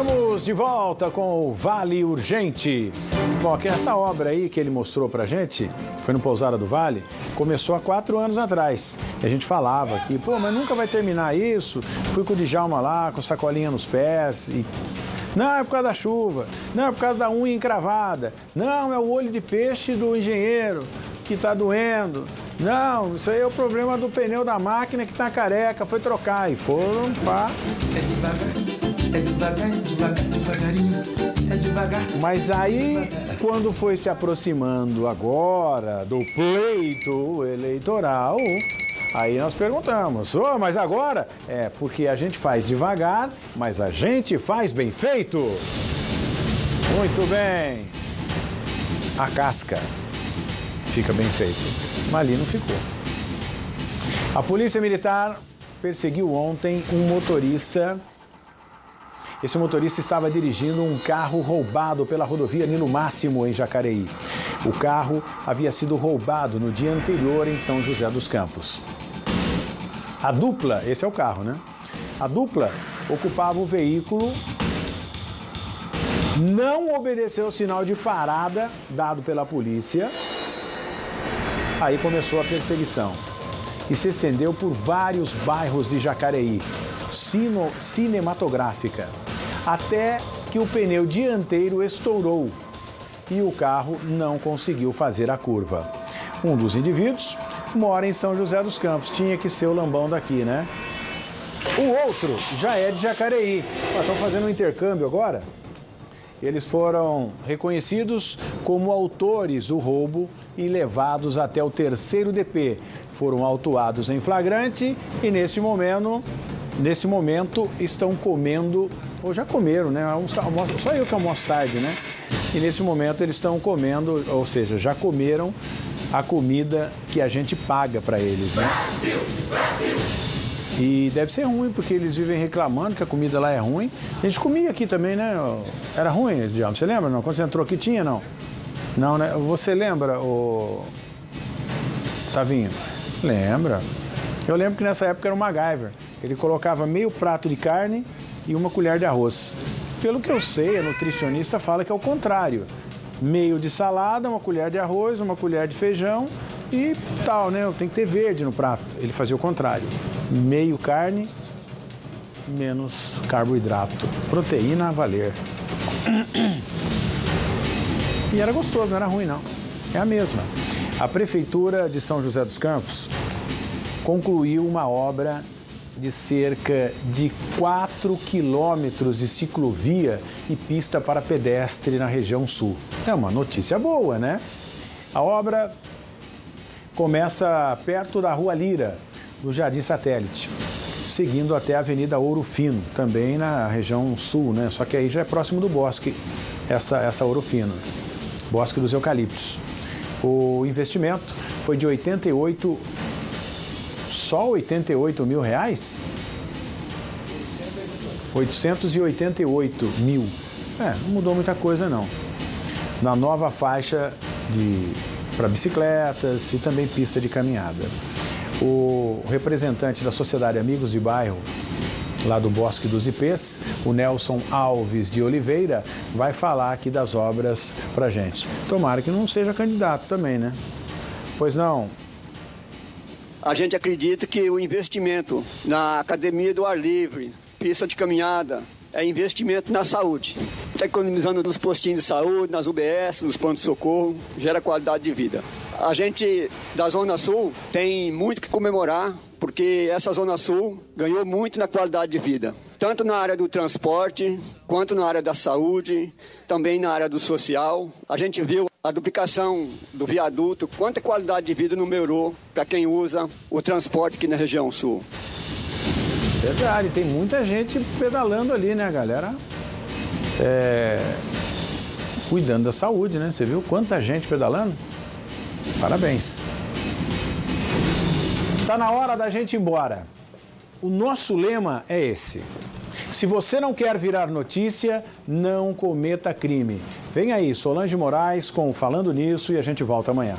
Estamos de volta com o Vale Urgente. Bom, que essa obra aí que ele mostrou pra gente, foi no Pousada do Vale, começou há quatro anos atrás. E a gente falava aqui, pô, mas nunca vai terminar isso. Fui com o Djalma lá, com sacolinha nos pés e não, é por causa da chuva. Não, é por causa da unha encravada. Não, é o olho de peixe do engenheiro que está doendo. Não, isso aí é o problema do pneu da máquina que está careca, foi trocar. E foram pá. Devagar, devagar, devagar, devagarinho, é. Mas aí, quando foi se aproximando agora do pleito eleitoral, Aí nós perguntamos, oh, mas agora? É porque a gente faz devagar, mas a gente faz bem feito. Muito bem. A casca fica bem feito, mas ali não ficou. A Polícia Militar perseguiu ontem um motorista. Esse motorista estava dirigindo um carro roubado pela rodovia Nilo Máximo, em Jacareí. O carro havia sido roubado no dia anterior em São José dos Campos. A dupla, esse é o carro, né? A dupla ocupava o veículo, não obedeceu o sinal de parada dado pela polícia. Aí começou a perseguição e se estendeu por vários bairros de Jacareí, sino, cinematográfica, até que o pneu dianteiro estourou e o carro não conseguiu fazer a curva. Um dos indivíduos mora em São José dos Campos. Tinha que ser o lambão daqui, né? O outro já é de Jacareí. Estão fazendo um intercâmbio agora? Eles foram reconhecidos como autores do roubo e levados até o terceiro DP. Foram autuados em flagrante e neste momento, nesse momento estão comendo, ou já comeram, né? Só eu que almoço tarde, né? E nesse momento eles estão comendo, ou seja, já comeram a comida que a gente paga para eles, né? Brasil, Brasil. E deve ser ruim, porque eles vivem reclamando que a comida lá é ruim. A gente comia aqui também, né? Era ruim, você lembra? Não? Quando você entrou aqui tinha, não? Não, né? Você lembra, o Tavinho? Lembra. Eu lembro que nessa época era o MacGyver. Ele colocava meio prato de carne e uma colher de arroz. Pelo que eu sei, a nutricionista fala que é o contrário meio de salada, uma colher de arroz, uma colher de feijão e tal, né? Tem que ter verde no prato. Ele fazia o contrário. Meio carne, menos carboidrato. Proteína a valer. E era gostoso, não era ruim não. É a mesma. A Prefeitura de São José dos Campos concluiu uma obra de cerca de 4 quilômetros de ciclovia e pista para pedestre na região sul. É uma notícia boa, né? A obra começa perto da Rua Lira, do Jardim Satélite, seguindo até a Avenida Ouro Fino, também na região sul, né? Só que aí já é próximo do bosque, essa, essa Ouro Fino, Bosque dos Eucaliptos. O investimento foi de 88 só 88 mil reais? 888 mil. É, não mudou muita coisa não. Na nova faixa de para bicicletas e também pista de caminhada. O representante da Sociedade Amigos de Bairro, lá do Bosque dos Ipês, o Nelson Alves de Oliveira, vai falar aqui das obras para gente. Tomara que não seja candidato também, né? Pois não, a gente acredita que o investimento na academia do ar livre, pista de caminhada, é investimento na saúde. Está economizando nos postinhos de saúde, nas UBS, nos pontos de socorro, gera qualidade de vida. A gente da Zona Sul tem muito que comemorar, porque essa Zona Sul ganhou muito na qualidade de vida, tanto na área do transporte, quanto na área da saúde, também na área do social. A gente viu a duplicação do viaduto, quanta qualidade de vida melhorou para quem usa o transporte aqui na região sul. Verdade, tem muita gente pedalando ali, né, galera? É... Cuidando da saúde, né? Você viu quanta gente pedalando? Parabéns. Está na hora da gente ir embora. O nosso lema é esse. Se você não quer virar notícia, não cometa crime. Vem aí, Solange Moraes com Falando Nisso e a gente volta amanhã.